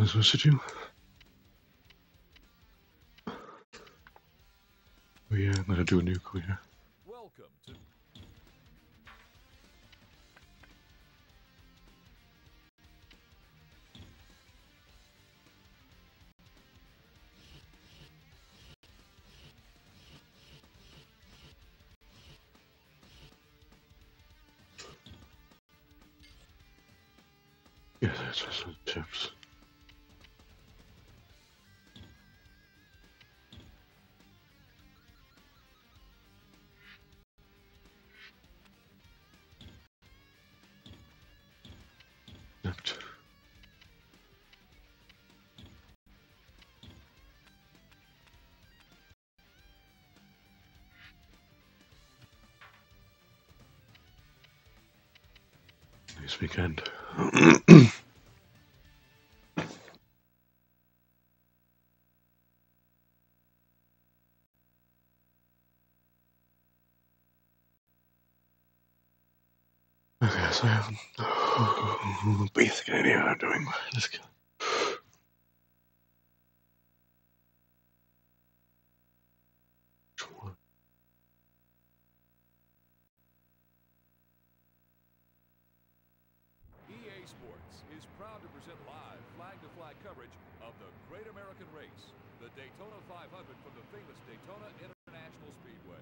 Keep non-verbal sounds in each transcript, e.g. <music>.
am I supposed to do? Oh yeah, I'm gonna do a nuclear. Nice weekend. <coughs> Okay, so I have basic idea I'm doing. Let's the great American race, the Daytona 500 from the famous Daytona International Speedway.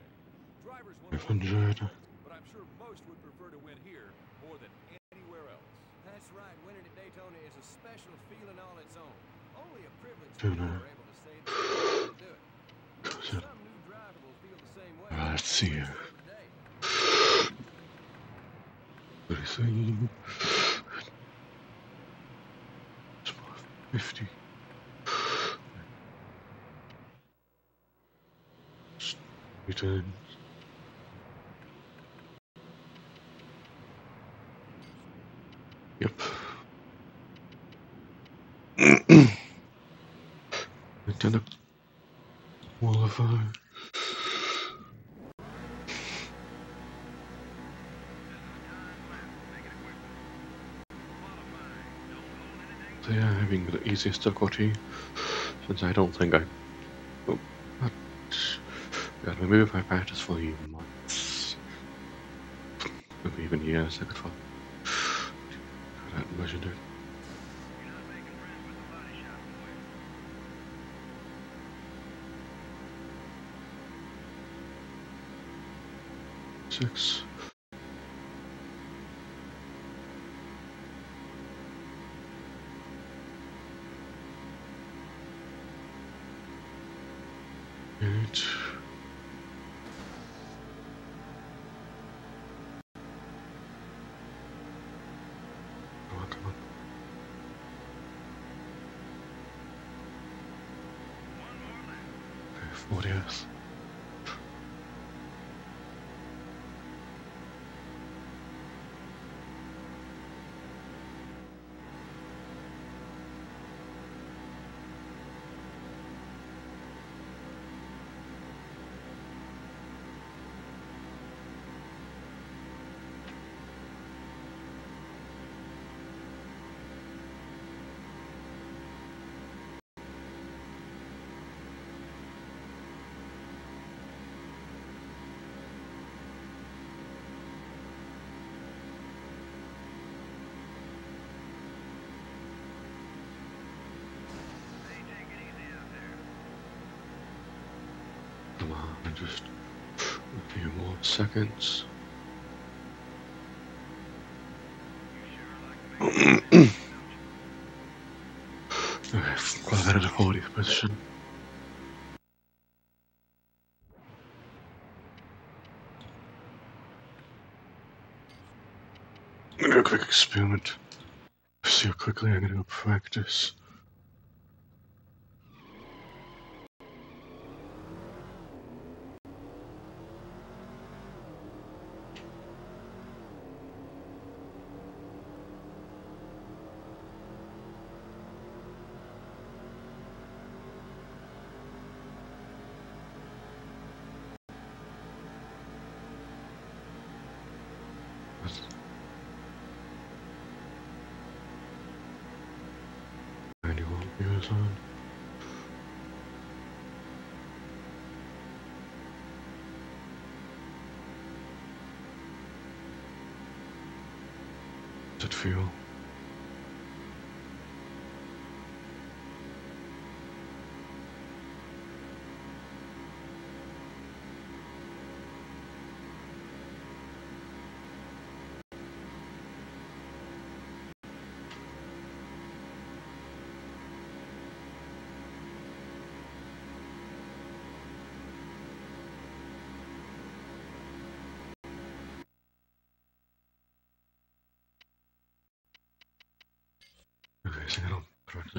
Drivers want to win, but I'm sure most would prefer to win here more than anywhere else. That's right. Winning at Daytona is a special feeling all its own. Only a privilege to be able to say that it. Some new driver will feel the same way. Let's see here. What is 50. Return. Yep. <clears throat> Nintendo qualify. So yeah, having the easiest difficulty since I don't think I. Oh, what? God, maybe if I practice for you even months, maybe even years, I could fall. <sighs> That legendary. Six. Just a few more seconds. okay, qualified at the 40th position. I'm gonna do a quick experiment. See how quickly I'm gonna go practice. Turn. Does it feel? So I don't correct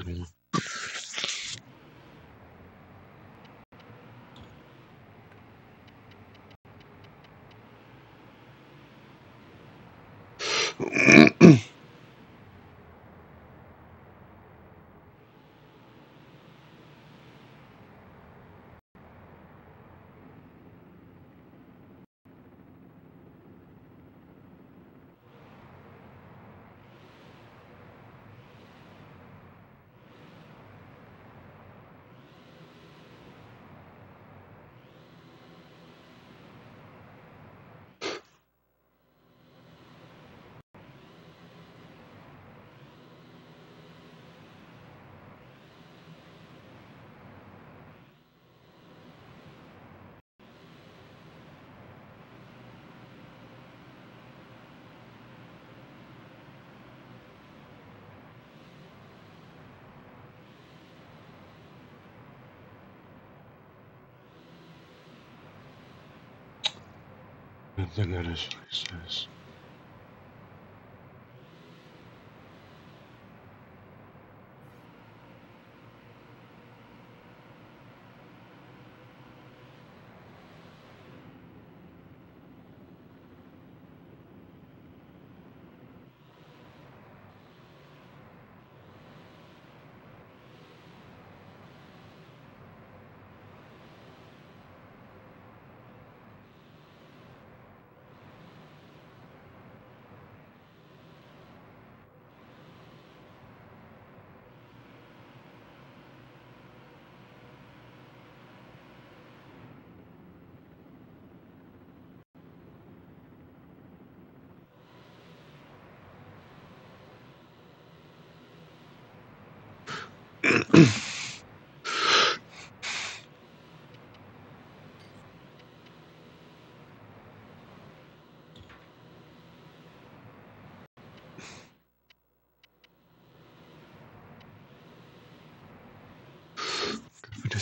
I think that is what he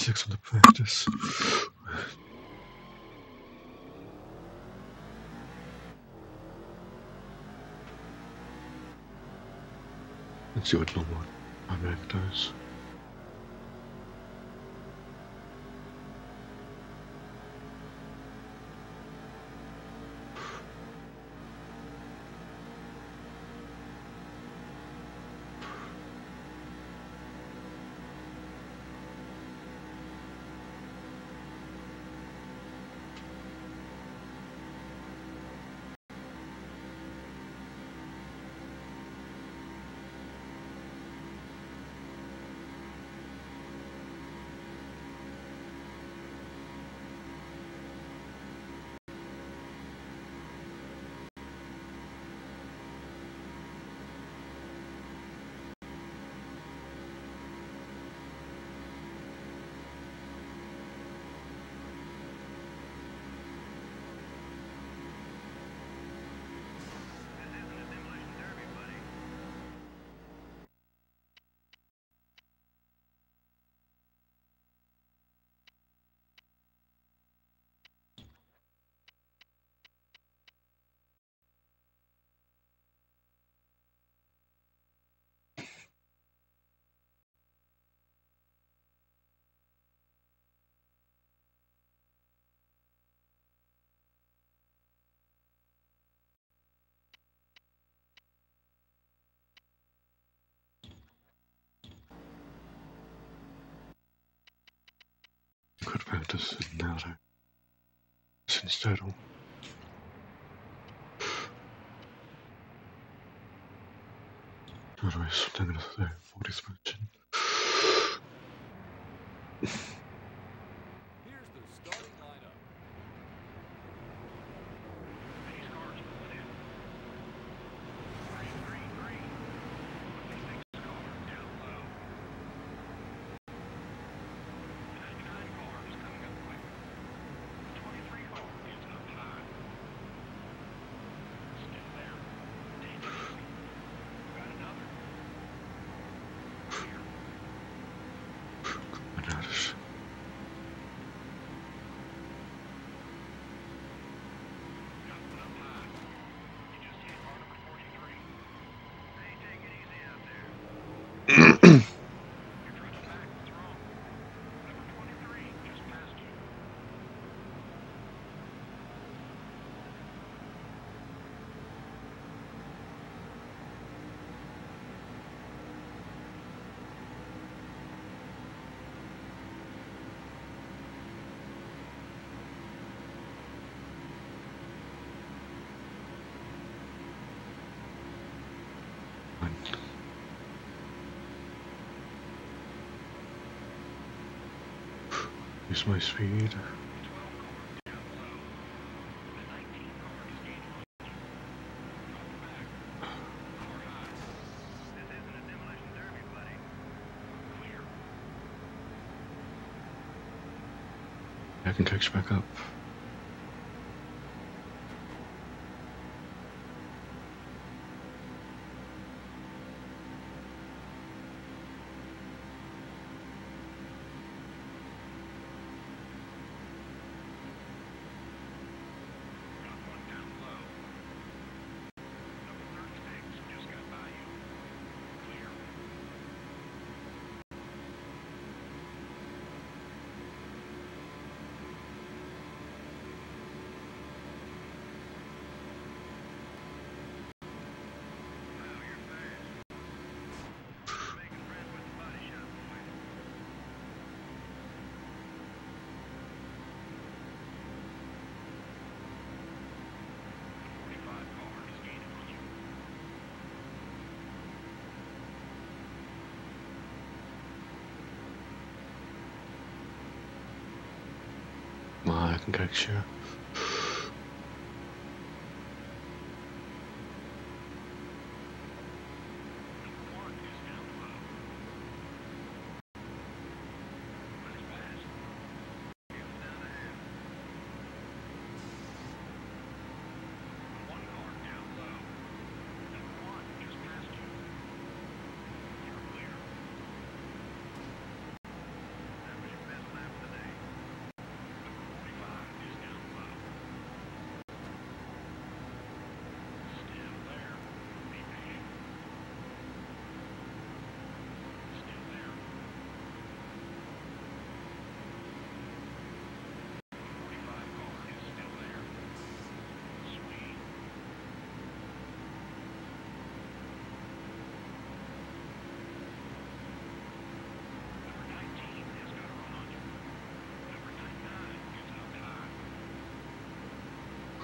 56 on the practice. Let's see what normal does. Practice now though. Since I'm gonna say 40 spreadsheet. Use my speed. I can catch back up. I can catch you.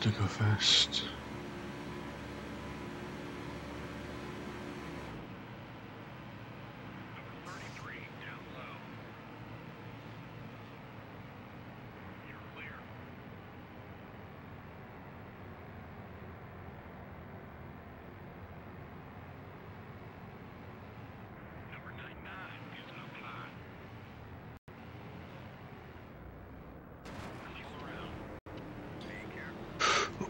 to go fast.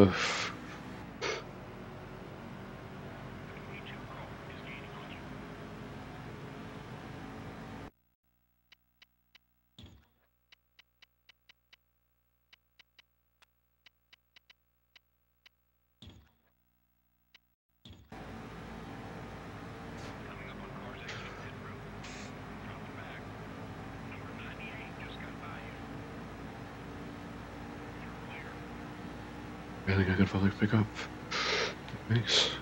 Oof. I think I can finally pick up the.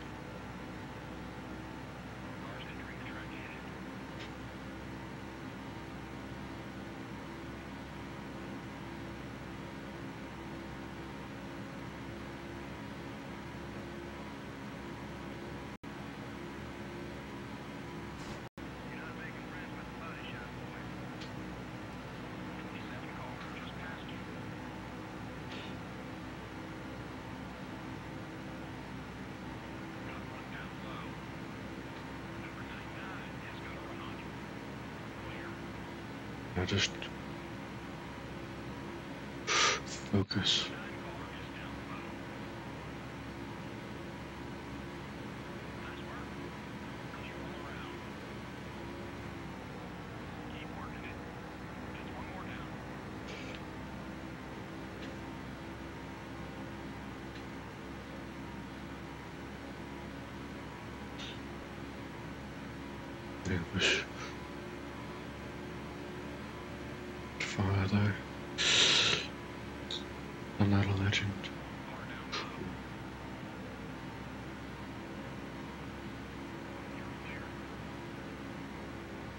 I just focus.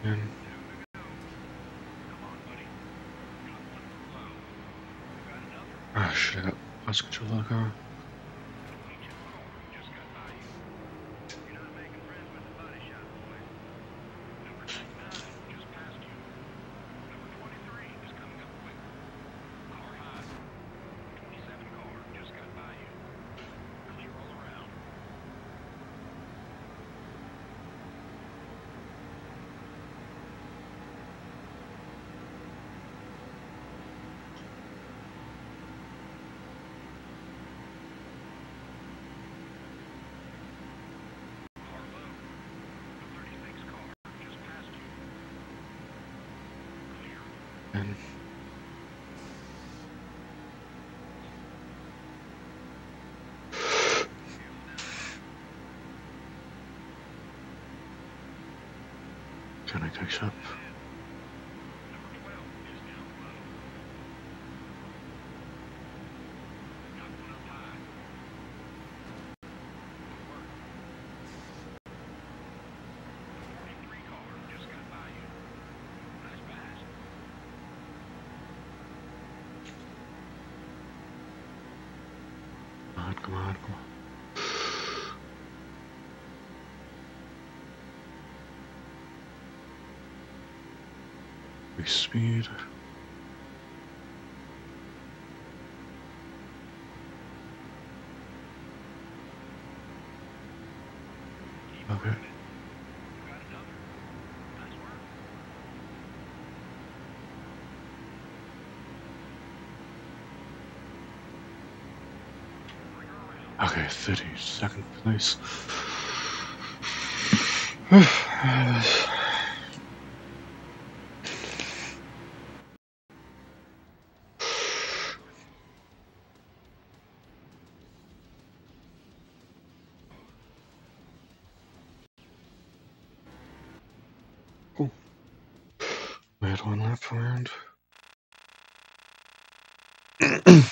And ah, oh, should I got pest control the car? happen. Can I catch up? Marco. Respira. Okay, city, second place. cool. We had one lap around. <clears throat>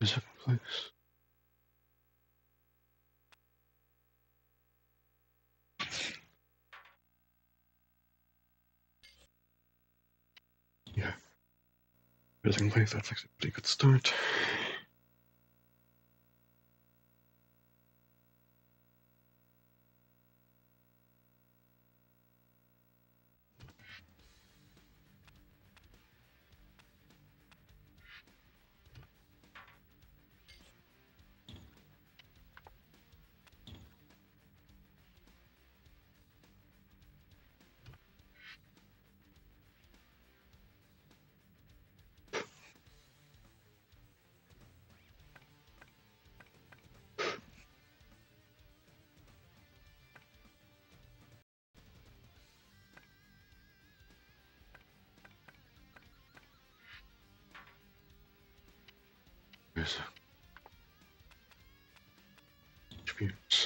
The second place. Yeah. That's actually a pretty good start. Attributes.